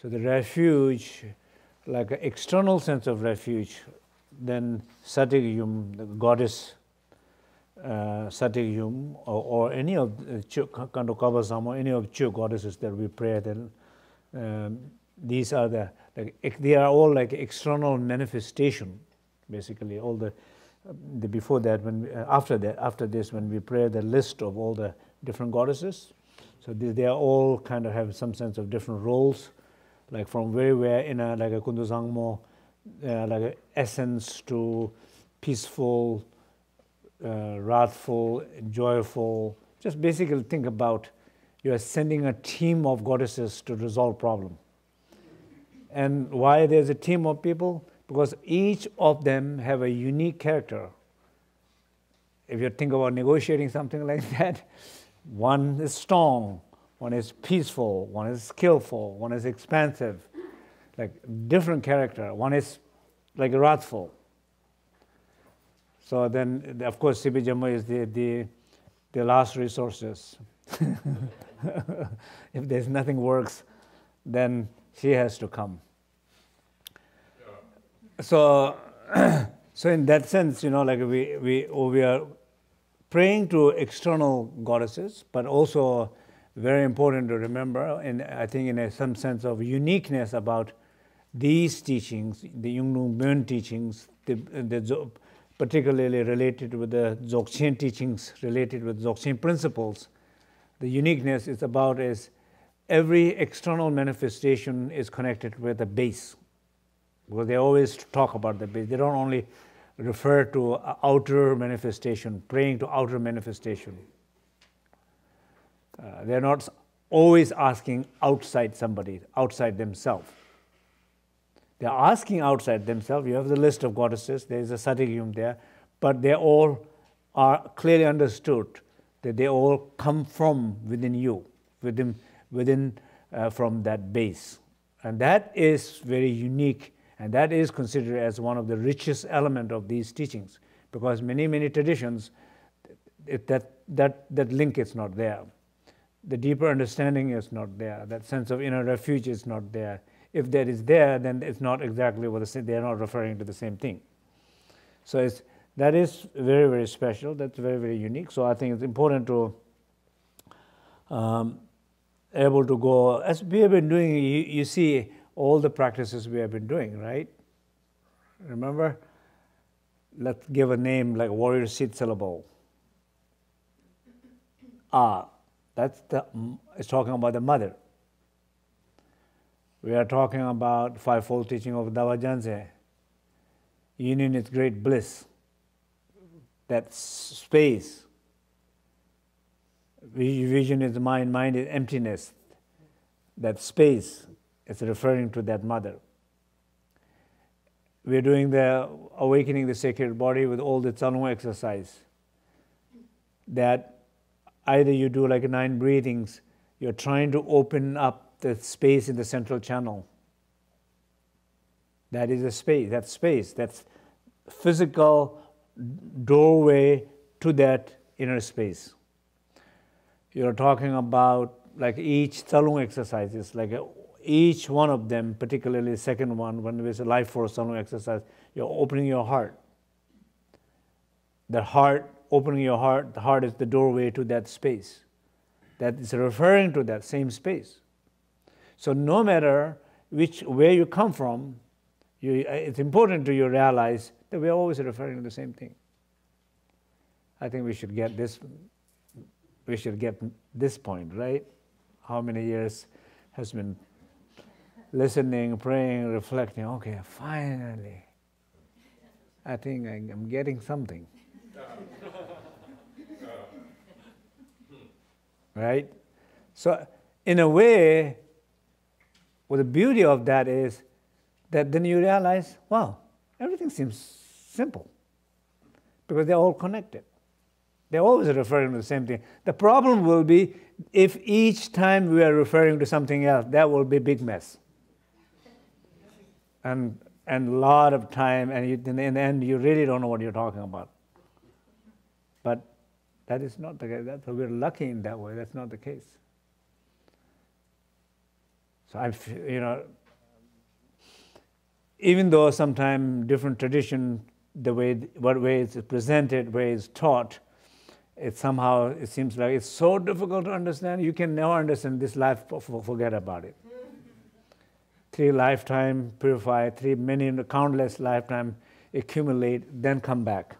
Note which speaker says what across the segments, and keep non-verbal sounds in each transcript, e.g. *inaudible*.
Speaker 1: So the refuge, like an external sense of refuge, then Satyayum, the goddess uh, Satyayum, or, or, any of the Kandokabasam, or any of Chö goddesses that we pray, then um, these are the, like, they are all like external manifestation, basically. All the, the before that, when uh, after that, after this, when we pray the list of all the different goddesses, so they, they are all kind of have some sense of different roles, like from very where in a like a kunduzangmo, uh, like a essence to peaceful, uh, wrathful, joyful. Just basically think about you are sending a team of goddesses to resolve problem. And why there's a team of people? Because each of them have a unique character. If you think about negotiating something *laughs* like that, one is strong, one is peaceful, one is skillful, one is expansive, like different character. One is like wrathful. So then, of course, Sipe Gyalmo is the, the, the last resources. *laughs* if there's nothing works, then she has to come. So, *clears throat* so in that sense, you know, like we, we, we are praying to external goddesses, but also very important to remember, and I think in a, some sense of uniqueness about these teachings, the Yungdrung Bön teachings, the, the, particularly related with the Dzogchen teachings, related with Dzogchen principles, the uniqueness is about is every external manifestation is connected with a base. Because they always talk about the base. They don't only refer to outer manifestation, praying to outer manifestation. Uh, they're not always asking outside somebody, outside themselves. They're asking outside themselves. You have the list of goddesses, there is a Satyayum there, but they all are clearly understood that they all come from within you, within, within uh, from that base. And that is very unique, and that is considered as one of the richest element of these teachings, because many, many traditions, it, that, that, that link is not there. The deeper understanding is not there. That sense of inner refuge is not there. If that is there, then it's not exactly what the same, they're not referring to the same thing. So it's, that is very, very special. That's very, very unique. So I think it's important to um, able to go, as we have been doing, you, you see all the practices we have been doing, right? Remember? Let's give a name like warrior seed syllable. Ah, that's the, it's talking about the mother. We are talking about fivefold teaching of Dawa Gyaltsen. Union is great bliss. That space. Vision is mind, mind is emptiness. That space is referring to that mother. We're doing the awakening the sacred body with all the Tsalung exercise. That either you do like nine breathings, you're trying to open up the space in the central channel. That is a space, that's space, that's physical doorway to that inner space. You're talking about like each Tsalung exercises, like each one of them, particularly the second one, when there's a life force Tsalung exercise, you're opening your heart. The heart, opening your heart, the heart is the doorway to that space. That is referring to that same space. So no matter which where you come from, you, it's important to you realize that we're always referring to the same thing. I think we should get this. We should get this point right. How many years has been listening, praying, reflecting? Okay, finally, I think I'm getting something. *laughs* right. So in a way, well, the beauty of that is that then you realize, wow, everything seems simple because they're all connected. They're always referring to the same thing. The problem will be if each time we are referring to something else, that will be big mess. And and a lot of time, and you, in the end, you really don't know what you're talking about. That is not the case. That's, we're lucky in that way. That's not the case. So I, you know, even though sometimes different tradition, the way what way it's presented, way it's taught, it somehow it seems like it's so difficult to understand. You can never understand this life. Forget about it. *laughs* three lifetime purify, three many countless lifetime accumulate, then come back.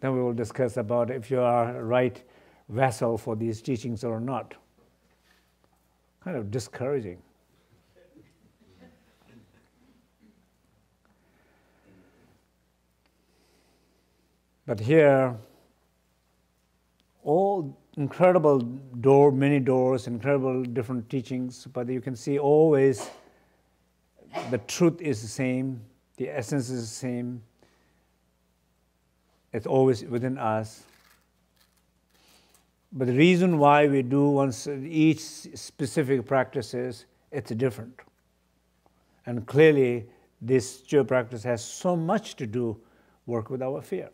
Speaker 1: Then we will discuss about if you are right vessel for these teachings or not. Kind of discouraging. But here, all incredible door, many doors, incredible different teachings, but you can see always the truth is the same, the essence is the same. It's always within us. But the reason why we do once each specific practices, it's different. And clearly, this spiritual practice has so much to do work with our fear.